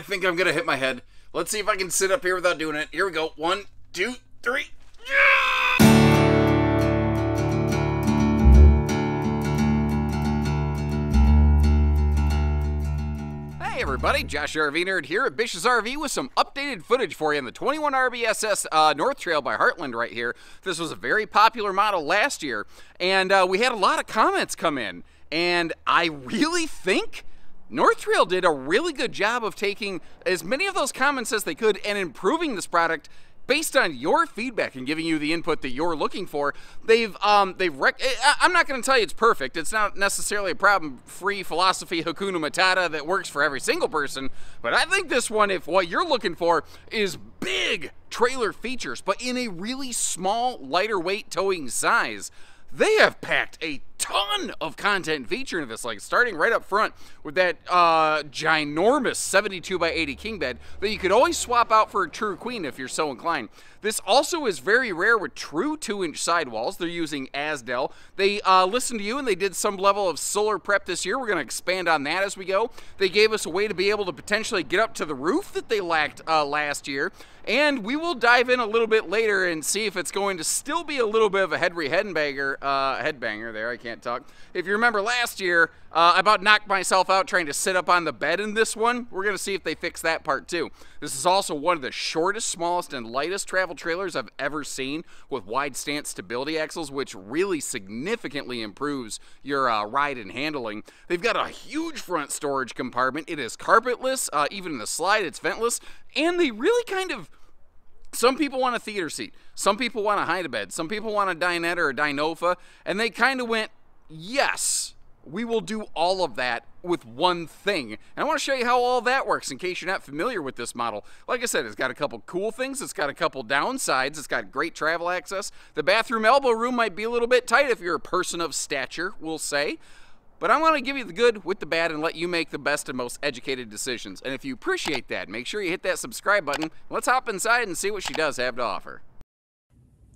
I think I'm gonna hit my head. Let's see if I can sit up here without doing it. Here we go. One, two, three. Hey everybody, Josh RV Nerd here at Bish's RV with some updated footage for you on the 21 RBSS uh, North Trail by Heartland right here. This was a very popular model last year, and uh, we had a lot of comments come in, and I really think North Trail did a really good job of taking as many of those comments as they could and improving this product based on your feedback and giving you the input that you're looking for. They've um they've rec- I'm not going to tell you it's perfect. It's not necessarily a problem-free philosophy Hakuna Matata that works for every single person, but I think this one if what you're looking for is big trailer features but in a really small lighter weight towing size, they have packed a ton of content into this, like starting right up front with that uh, ginormous 72 by 80 king bed that you could always swap out for a true queen if you're so inclined. This also is very rare with true two inch sidewalls. They're using Azdel. They uh, listened to you and they did some level of solar prep this year. We're going to expand on that as we go. They gave us a way to be able to potentially get up to the roof that they lacked uh, last year. And we will dive in a little bit later and see if it's going to still be a little bit of a Henry headbanger, uh, headbanger there. I can't talk. If you remember last year, uh, I about knocked myself out trying to sit up on the bed in this one. We're going to see if they fix that part too. This is also one of the shortest, smallest, and lightest travel trailers I've ever seen with wide stance stability axles, which really significantly improves your uh, ride and handling. They've got a huge front storage compartment. It is carpetless, uh, even in the slide, it's ventless, and they really kind of some people want a theater seat. Some people want a hide a bed. Some people want a dinette or a dinofa. And they kind of went, yes, we will do all of that with one thing. And I want to show you how all that works in case you're not familiar with this model. Like I said, it's got a couple cool things. It's got a couple downsides. It's got great travel access. The bathroom elbow room might be a little bit tight if you're a person of stature, we'll say. But I want to give you the good with the bad and let you make the best and most educated decisions. And if you appreciate that, make sure you hit that subscribe button. Let's hop inside and see what she does have to offer.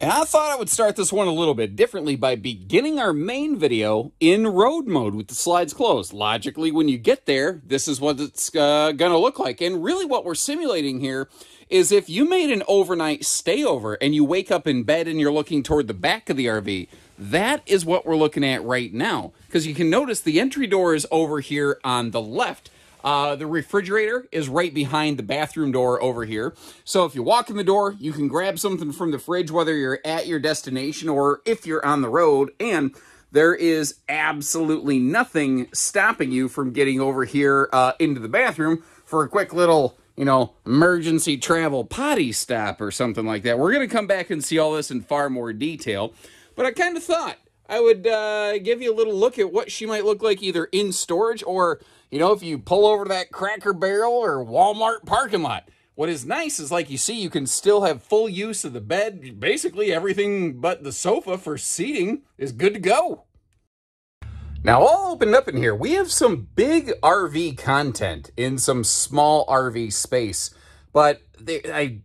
And I thought I would start this one a little bit differently by beginning our main video in road mode with the slides closed. Logically, when you get there, this is what it's uh, going to look like. And really what we're simulating here is if you made an overnight stayover and you wake up in bed and you're looking toward the back of the RV, that is what we're looking at right now. Because you can notice the entry door is over here on the left. Uh, the refrigerator is right behind the bathroom door over here. So if you walk in the door, you can grab something from the fridge, whether you're at your destination or if you're on the road. And there is absolutely nothing stopping you from getting over here uh, into the bathroom for a quick little, you know, emergency travel potty stop or something like that. We're going to come back and see all this in far more detail. But I kind of thought I would uh, give you a little look at what she might look like either in storage or you know, if you pull over to that Cracker Barrel or Walmart parking lot. What is nice is, like you see, you can still have full use of the bed. Basically, everything but the sofa for seating is good to go. Now, all opened up in here, we have some big RV content in some small RV space. But they, I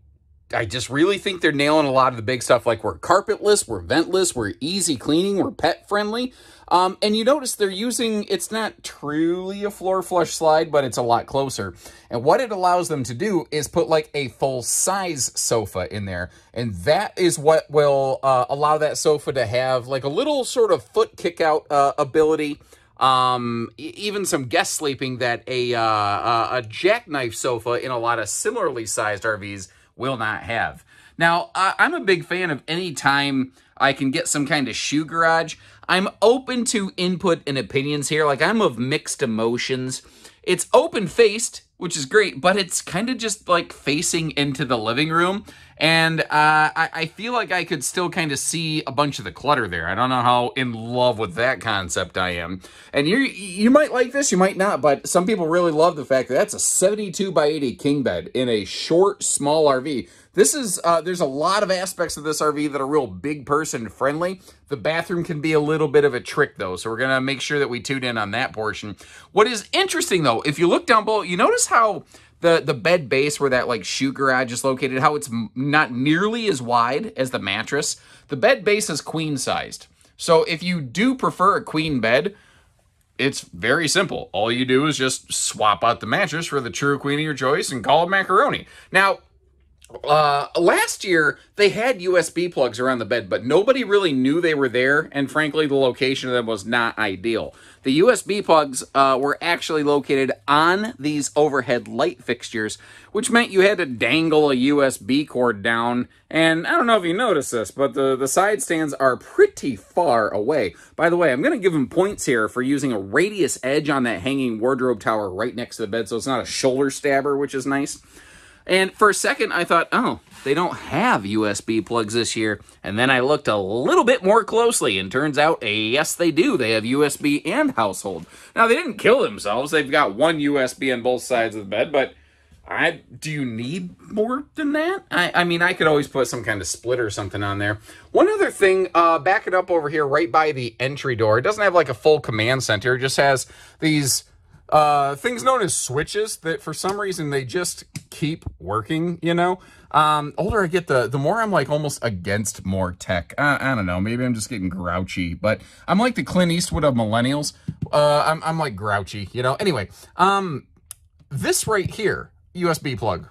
I just really think they're nailing a lot of the big stuff. Like we're carpetless, we're ventless, we're easy cleaning, we're pet friendly. Um, and you notice they're using, it's not truly a floor flush slide, but it's a lot closer. And what it allows them to do is put like a full size sofa in there. And that is what will uh, allow that sofa to have like a little sort of foot kick out uh, ability. Um, even some guest sleeping that a, uh, a jackknife sofa in a lot of similarly sized RVs will not have. Now, I'm a big fan of any time I can get some kind of shoe garage. I'm open to input and opinions here. Like, I'm of mixed emotions. It's open-faced, which is great, but it's kind of just like facing into the living room. And uh, I, I, feel like I could still kind of see a bunch of the clutter there. I don't know how in love with that concept I am. And you you might like this, you might not, but some people really love the fact that that's a 72 by 80 king bed in a short, small RV. This is, uh, there's a lot of aspects of this RV that are real big person friendly. The bathroom can be a little bit of a trick though, so we're to make sure that we tune in on that portion. What is interesting though, if you look down below, you notice how the the bed base where that like shoe garage is located, how it's not nearly as wide as the mattress. The bed base is queen sized. So if you do prefer a queen bed, it's very simple. All you do is just swap out the mattress for the True Queen of your choice and call it macaroni. Now, uh, last year they had USB plugs around the bed, but nobody really knew they were there, and frankly, the location of them was not ideal. The USB plugs uh, were actually located on these overhead light fixtures, which meant you had to dangle a USB cord down. And I don't know if you noticed this, but the, the side stands are pretty far away. By the way, I'm going to give them points here for using a radius edge on that hanging wardrobe tower right next to the bed, so it's not a shoulder stabber, which is nice. And for a second, I thought, oh, they don't have USB plugs this year. And then I looked a little bit more closely, and turns out, yes, they do. They have USB and household. Now, they didn't kill themselves. They've got one USB on both sides of the bed, but I do you need more than that? I, I mean, I could always put some kind of split or something on there. One other thing, uh, back it up over here right by the entry door. It doesn't have like a full command center. It just has these uh, things known as switches that for some reason they just keep working, you know? Um, older I get, the the more I'm like almost against more tech. I, I don't know. Maybe I'm just getting grouchy, but I'm like the Clint Eastwood of millennials. Uh, I'm, I'm like grouchy, you know? Anyway, um, this right here, USB plug.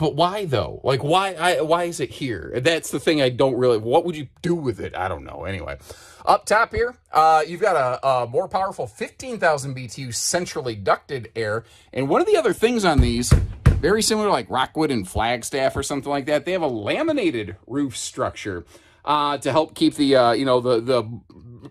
But why though? Like why I why is it here? That's the thing I don't really what would you do with it? I don't know. Anyway. Up top here, uh, you've got a, a more powerful 15,000 BTU centrally ducted air. And one of the other things on these, very similar like Rockwood and Flagstaff or something like that, they have a laminated roof structure uh, to help keep the, uh, you know, the,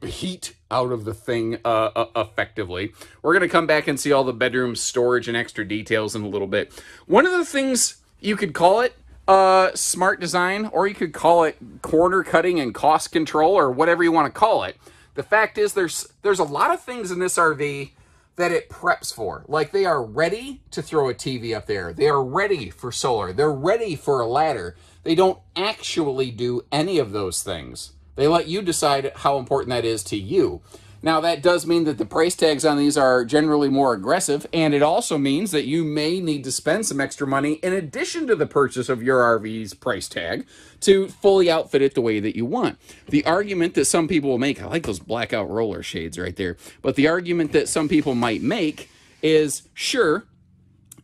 the heat out of the thing uh, uh effectively. We're going to come back and see all the bedroom storage and extra details in a little bit. One of the things you could call it uh, smart design, or you could call it corner cutting and cost control, or whatever you want to call it. The fact is, there's there's a lot of things in this RV that it preps for. Like they are ready to throw a TV up there. They are ready for solar. They're ready for a ladder. They don't actually do any of those things. They let you decide how important that is to you. Now, that does mean that the price tags on these are generally more aggressive, and it also means that you may need to spend some extra money in addition to the purchase of your RV's price tag to fully outfit it the way that you want. The argument that some people will make, I like those blackout roller shades right there, but the argument that some people might make is sure,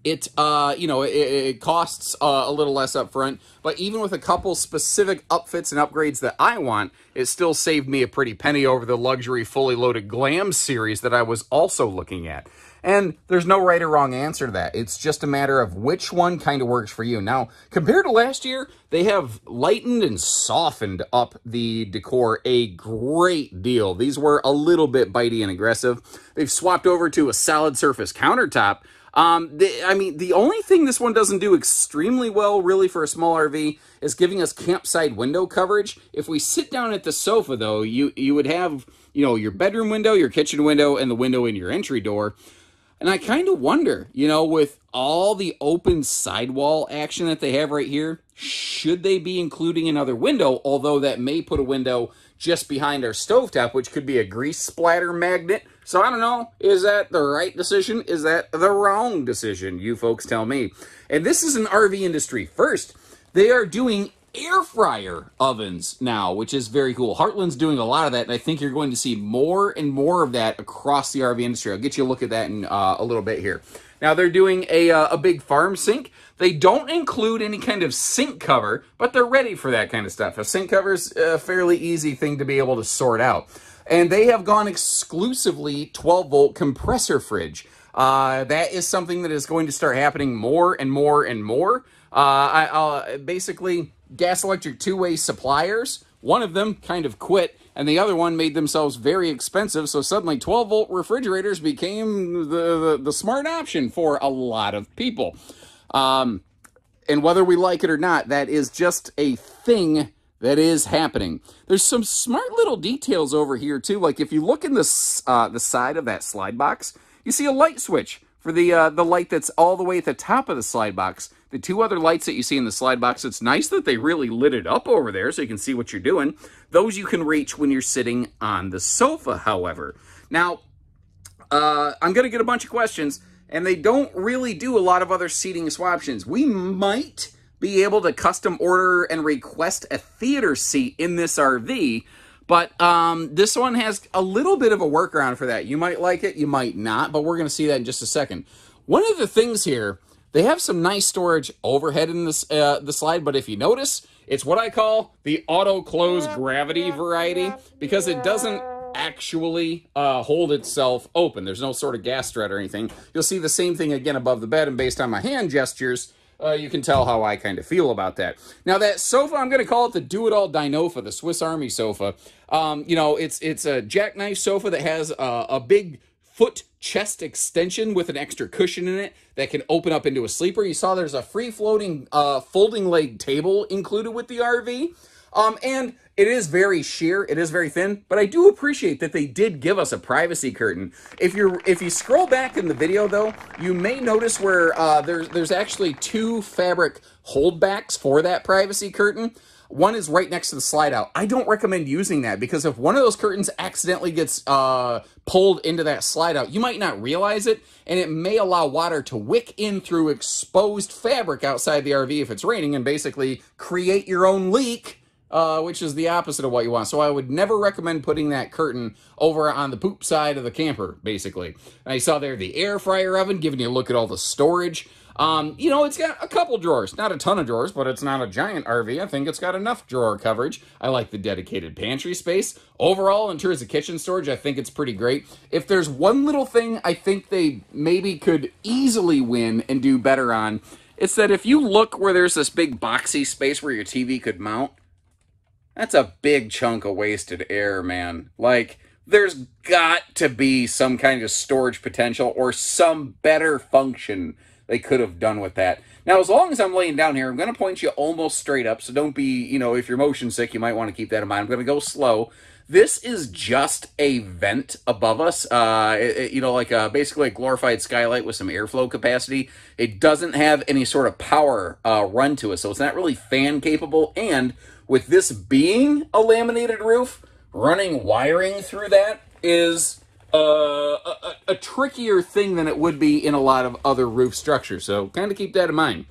it uh, you know it, it costs uh, a little less upfront but even with a couple specific upfits and upgrades that i want it still saved me a pretty penny over the luxury fully loaded glam series that i was also looking at. And there's no right or wrong answer to that. It's just a matter of which one kind of works for you. Now compared to last year they have lightened and softened up the decor a great deal. These were a little bit bitey and aggressive. They've swapped over to a solid surface countertop um, the, I mean, the only thing this one doesn't do extremely well, really, for a small RV is giving us campsite window coverage. If we sit down at the sofa, though, you, you would have, you know, your bedroom window, your kitchen window, and the window in your entry door. And I kind of wonder, you know, with all the open sidewall action that they have right here, should they be including another window? Although that may put a window just behind our stovetop, which could be a grease splatter magnet so I don't know, is that the right decision? Is that the wrong decision? You folks tell me. And this is an RV industry first. They are doing air fryer ovens now, which is very cool. Heartland's doing a lot of that, and I think you're going to see more and more of that across the RV industry. I'll get you a look at that in uh, a little bit here. Now, they're doing a, uh, a big farm sink. They don't include any kind of sink cover, but they're ready for that kind of stuff. A sink cover is a fairly easy thing to be able to sort out. And they have gone exclusively 12 volt compressor fridge. Uh, that is something that is going to start happening more and more and more. Uh, I, basically, gas electric two-way suppliers, one of them kind of quit, and the other one made themselves very expensive, so suddenly 12-volt refrigerators became the, the, the, smart option for a lot of people. Um, and whether we like it or not, that is just a thing that is happening. There's some smart little details over here too. Like if you look in the uh, the side of that slide box, you see a light switch for the uh, the light that's all the way at the top of the slide box. The two other lights that you see in the slide box, it's nice that they really lit it up over there so you can see what you're doing. Those you can reach when you're sitting on the sofa, however. Now, uh, I'm going to get a bunch of questions, and they don't really do a lot of other seating swaptions. We might be able to custom order and request a theater seat in this RV, But um, this one has a little bit of a workaround for that. You might like it, you might not, but we're going to see that in just a second. One of the things here, they have some nice storage overhead in this uh, the slide, but if you notice, it's what I call the auto close gravity variety because it doesn't actually uh, hold itself open. There's no sort of gas strut or anything. You'll see the same thing again above the bed, and based on my hand gestures, uh, you can tell how I kind of feel about that. Now that sofa, I'm going to call it the Do-It-All Dinofa, the Swiss Army sofa. Um, you know, it's it's a jackknife sofa that has a, a big foot chest extension with an extra cushion in it that can open up into a sleeper. You saw there's a free-floating uh, folding leg table included with the RV. Um, and it is very sheer, it is very thin, but I do appreciate that they did give us a privacy curtain. If you're if you scroll back in the video though, you may notice where uh, there's there's actually two fabric holdbacks for that privacy curtain. One is right next to the slide out. I don't recommend using that because if one of those curtains accidentally gets uh, pulled into that slide out, you might not realize it, and it may allow water to wick in through exposed fabric outside the RV if it's raining and basically create your own leak uh, which is the opposite of what you want. So I would never recommend putting that curtain over on the poop side of the camper, basically. I saw there the air fryer oven, giving you a look at all the storage. Um, you know, it's got a couple drawers, not a ton of drawers, but it's not a giant RV. I think it's got enough drawer coverage. I like the dedicated pantry space. Overall, in terms of kitchen storage, I think it's pretty great. If there's one little thing I think they maybe could easily win and do better on, it's that if you look where there's this big boxy space where your TV could mount, that's a big chunk of wasted air, man. Like, there's got to be some kind of storage potential or some better function they could have done with that. Now, as long as I'm laying down here, I'm going to point you almost straight up, so don't be, you know, if you're motion sick, you might want to keep that in mind. I'm going to go slow. This is just a vent above us, uh, it, it, you know, like a, basically a glorified skylight with some airflow capacity. It doesn't have any sort of power uh, run to it, so it's not really fan capable, and with this being a laminated roof, running wiring through that is uh, a, a, trickier thing than it would be in a lot of other roof structures. So kind of keep that in mind.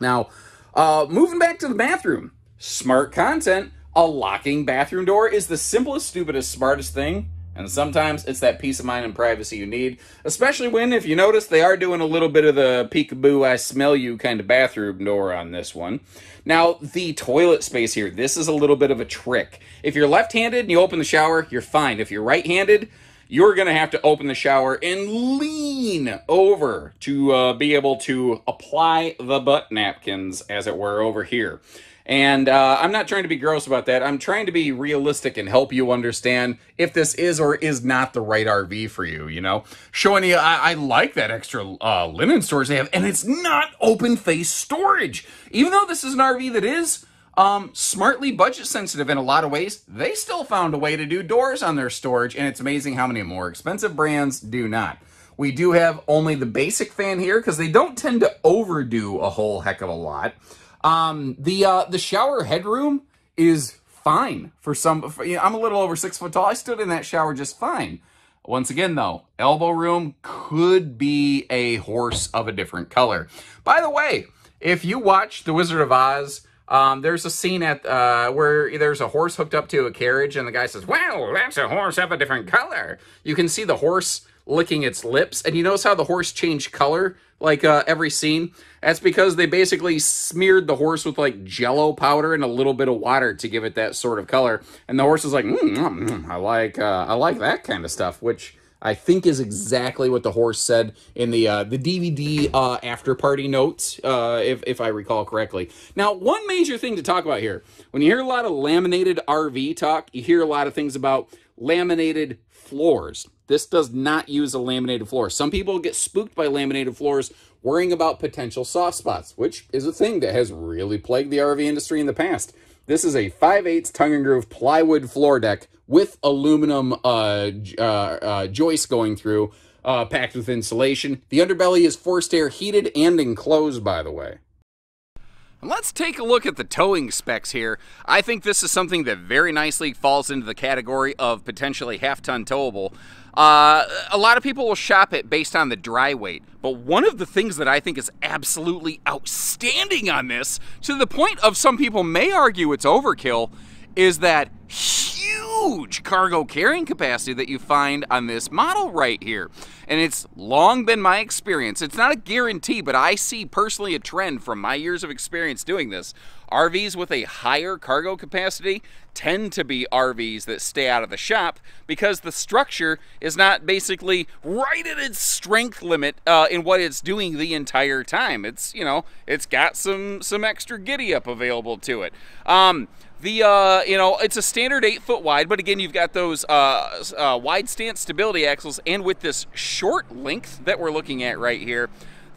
Now, uh, moving back to the bathroom, smart content. A locking bathroom door is the simplest, stupidest, smartest thing and sometimes it's that peace of mind and privacy you need, especially when, if you notice, they are doing a little bit of the peekaboo, I smell you kind of bathroom door on this one. Now, the toilet space here, this is a little bit of a trick. If you're left-handed and you open the shower, you're fine. If you're right-handed, you're going to have to open the shower and lean over to uh, be able to apply the butt napkins, as it were, over here. And uh, I'm not trying to be gross about that. I'm trying to be realistic and help you understand if this is or is not the right RV for you, you know? Showing you, I, I like that extra uh, linen storage they have, and it's not open face storage. Even though this is an RV that is um, smartly budget sensitive in a lot of ways, they still found a way to do doors on their storage, and it's amazing how many more expensive brands do not. We do have only the basic fan here because they don't tend to overdo a whole heck of a lot. Um, the uh, the shower headroom is fine for some. For, you know, I'm a little over six foot tall. I stood in that shower just fine. Once again, though, elbow room could be a horse of a different color. By the way, if you watch The Wizard of Oz, um, there's a scene at uh, where there's a horse hooked up to a carriage, and the guy says, "Well, that's a horse of a different color." You can see the horse licking its lips, and you notice how the horse changed color like uh, every scene. That's because they basically smeared the horse with like jello powder and a little bit of water to give it that sort of color. And the horse is like, mm, mm, mm, I like uh, I like that kind of stuff, which I think is exactly what the horse said in the uh, the DVD uh, after party notes, uh, if, if I recall correctly. Now, one major thing to talk about here, when you hear a lot of laminated RV talk, you hear a lot of things about laminated floors. This does not use a laminated floor. Some people get spooked by laminated floors worrying about potential soft spots, which is a thing that has really plagued the RV industry in the past. This is a 5 8 tongue and groove plywood floor deck with aluminum uh, uh, uh, joists going through, uh, packed with insulation. The underbelly is forced air heated and enclosed, by the way. Let's take a look at the towing specs here. I think this is something that very nicely falls into the category of potentially half-ton towable. Uh, a lot of people will shop it based on the dry weight, but one of the things that I think is absolutely outstanding on this, to the point of some people may argue it's overkill, is that huge cargo carrying capacity that you find on this model right here. And it's long been my experience. It's not a guarantee, but I see personally a trend from my years of experience doing this. RVs with a higher cargo capacity tend to be RVs that stay out of the shop because the structure is not basically right at its strength limit uh, in what it's doing the entire time. It's, you know, it's got some, some extra giddy up available to it. Um, the, uh, you know, it's a standard 8 foot wide, but again, you've got those uh, uh, wide stance stability axles, and with this short length that we're looking at right here,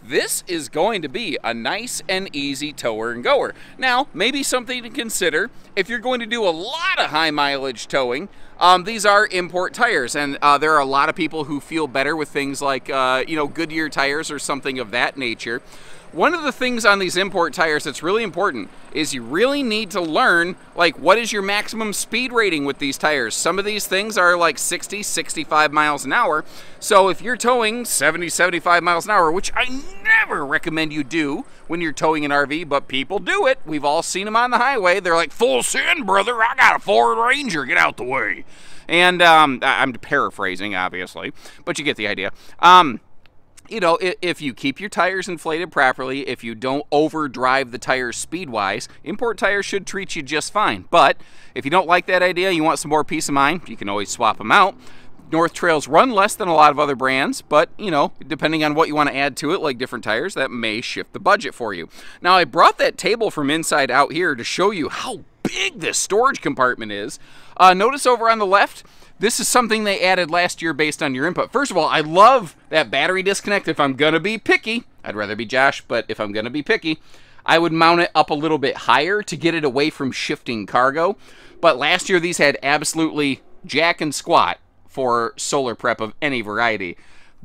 this is going to be a nice and easy tower and goer. Now, maybe something to consider if you're going to do a lot of high mileage towing. Um, these are import tires, and uh, there are a lot of people who feel better with things like, uh, you know, Goodyear tires or something of that nature. One of the things on these import tires that's really important is you really need to learn like what is your maximum speed rating with these tires. Some of these things are like 60, 65 miles an hour. So if you're towing 70, 75 miles an hour, which I never recommend you do when you're towing an RV, but people do it. We've all seen them on the highway. They're like, full send, brother. I got a Ford Ranger. Get out the way. And um, I'm paraphrasing, obviously, but you get the idea. Um, you know, if you keep your tires inflated properly, if you don't overdrive the tires speed-wise, import tires should treat you just fine. But if you don't like that idea, you want some more peace of mind, you can always swap them out. North Trails run less than a lot of other brands, but you know, depending on what you want to add to it, like different tires, that may shift the budget for you. Now, I brought that table from inside out here to show you how big this storage compartment is. Uh, notice over on the left, this is something they added last year based on your input. First of all, I love that battery disconnect. If I'm going to be picky, I'd rather be Josh, but if I'm going to be picky, I would mount it up a little bit higher to get it away from shifting cargo. But last year, these had absolutely jack and squat for solar prep of any variety.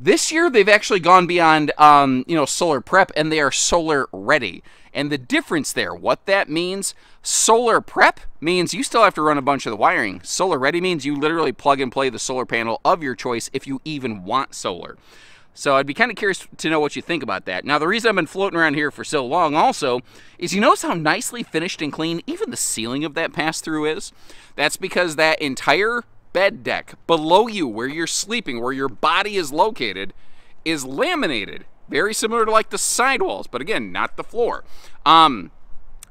This year, they've actually gone beyond, um, you know, solar prep, and they are solar ready. And the difference there, what that means, solar prep means you still have to run a bunch of the wiring. Solar ready means you literally plug and play the solar panel of your choice if you even want solar. So I'd be kind of curious to know what you think about that. Now, the reason I've been floating around here for so long also is you notice how nicely finished and clean even the ceiling of that pass-through is? That's because that entire bed deck below you where you're sleeping, where your body is located, is laminated. Very similar to like the sidewalls, but again, not the floor. Um,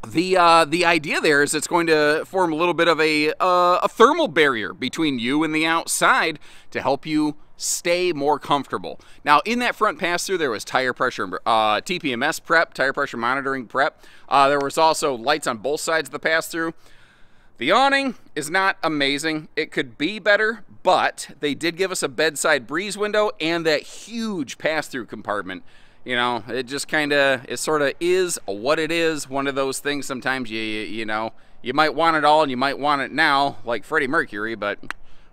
the uh, the idea there is it's going to form a little bit of a uh, a thermal barrier between you and the outside to help you stay more comfortable. Now, in that front pass through, there was tire pressure, uh, TPMS prep, tire pressure monitoring prep. Uh, there was also lights on both sides of the pass through. The awning is not amazing. It could be better, but they did give us a bedside breeze window and that huge pass-through compartment. You know, it just kind of, it sort of is what it is. One of those things sometimes you, you know, you might want it all and you might want it now, like Freddie Mercury, but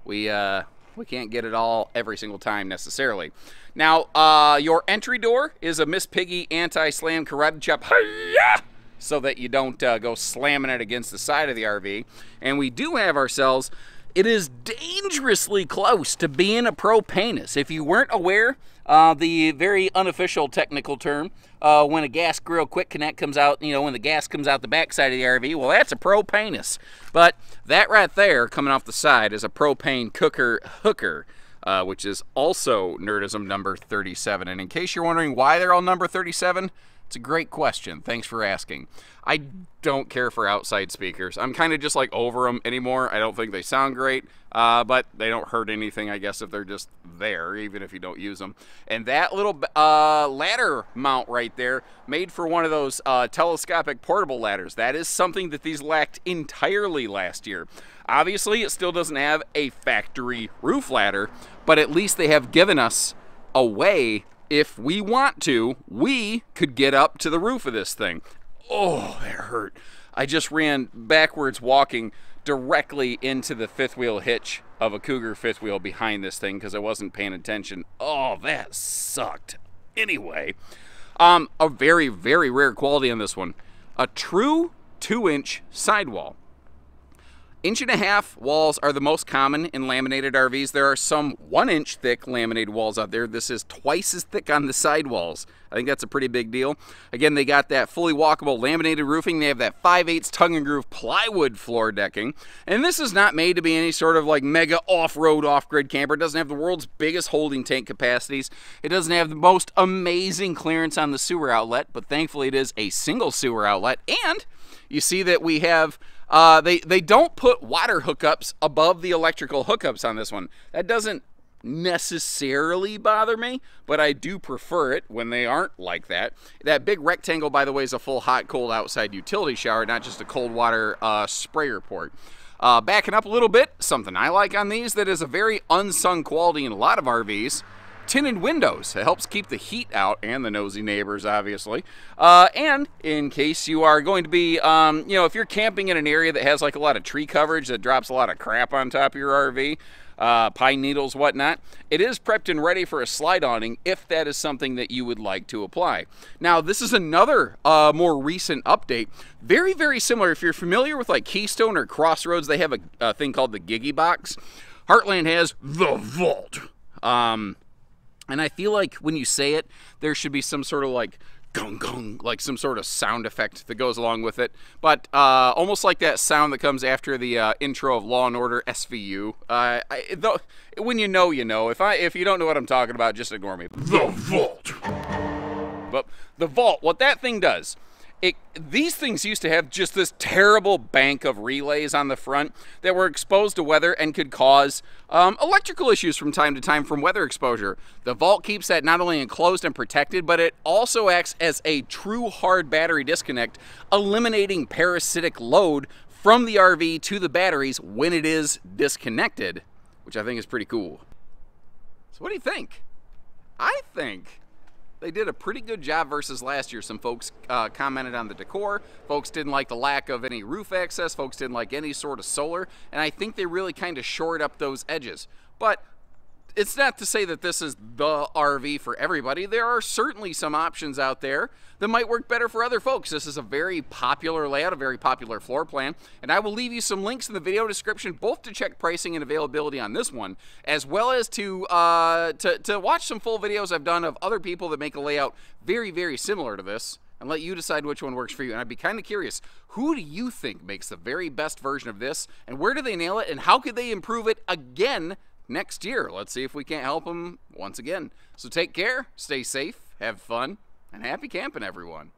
we, uh, we can't get it all every single time necessarily. Now, uh, your entry door is a Miss Piggy anti-slam karate chop. Hi-ya! So that you don't uh, go slamming it against the side of the RV. And we do have ourselves, it is dangerously close to being a propanus. If you weren't aware, uh, the very unofficial technical term, uh, when a gas grill quick connect comes out, you know, when the gas comes out the backside of the RV, well, that's a propanus. But that right there, coming off the side, is a propane cooker hooker. Uh, which is also Nerdism number 37. And in case you're wondering why they're all number 37, it's a great question. Thanks for asking. I don't care for outside speakers. I'm kind of just like over them anymore. I don't think they sound great, uh, but they don't hurt anything, I guess, if they're just there, even if you don't use them. And that little uh, ladder mount right there, made for one of those uh, telescopic portable ladders, that is something that these lacked entirely last year. Obviously, it still doesn't have a factory roof ladder, but at least they have given us a way if we want to, we could get up to the roof of this thing. Oh, that hurt. I just ran backwards walking directly into the fifth wheel hitch of a Cougar fifth wheel behind this thing because I wasn't paying attention. Oh, that sucked. Anyway, um, a very, very rare quality on this one. A true two inch sidewall. Inch and a half walls are the most common in laminated RVs. There are some one inch thick laminated walls out there. This is twice as thick on the sidewalls. I think that's a pretty big deal. Again, they got that fully walkable laminated roofing. They have that 5 8 tongue and groove plywood floor decking. And this is not made to be any sort of like mega off-road, off-grid camper. It doesn't have the world's biggest holding tank capacities. It doesn't have the most amazing clearance on the sewer outlet, but thankfully it is a single sewer outlet. And you see that we have uh, they they don't put water hookups above the electrical hookups on this one. That doesn't necessarily bother me, but I do prefer it when they aren't like that. That big rectangle, by the way, is a full hot cold outside utility shower, not just a cold water uh, sprayer port. Uh, backing up a little bit, something I like on these that is a very unsung quality in a lot of RVs tinted windows. It helps keep the heat out and the nosy neighbors, obviously. Uh, and in case you are going to be, um, you know, if you're camping in an area that has like a lot of tree coverage that drops a lot of crap on top of your RV, uh, pine needles, whatnot. It is prepped and ready for a slide awning if that is something that you would like to apply. Now, this is another uh, more recent update. Very, very similar. If you're familiar with like Keystone or Crossroads, they have a, a thing called the Gigi Box. Heartland has the Vault. Um, and I feel like when you say it, there should be some sort of like gong gong, like some sort of sound effect that goes along with it. But uh, almost like that sound that comes after the uh, intro of Law and Order SVU. Uh, I, though, when you know, you know. If I if you don't know what I'm talking about, just ignore me. The vault. But the vault, what that thing does it, these things used to have just this terrible bank of relays on the front that were exposed to weather and could cause um, electrical issues from time to time from weather exposure. The Vault keeps that not only enclosed and protected, but it also acts as a true hard battery disconnect, eliminating parasitic load from the RV to the batteries when it is disconnected, which I think is pretty cool. So, what do you think? I think they did a pretty good job versus last year. Some folks uh, commented on the decor. Folks didn't like the lack of any roof access. Folks didn't like any sort of solar. And I think they really kind of shored up those edges. But it's not to say that this is the RV for everybody. There are certainly some options out there that might work better for other folks. This is a very popular layout, a very popular floor plan, and I will leave you some links in the video description both to check pricing and availability on this one, as well as to, uh, to, to watch some full videos I've done of other people that make a layout very, very similar to this and let you decide which one works for you. And I'd be kind of curious, who do you think makes the very best version of this, and where do they nail it, and how could they improve it again next year. Let's see if we can't help them once again. So take care, stay safe, have fun, and happy camping, everyone.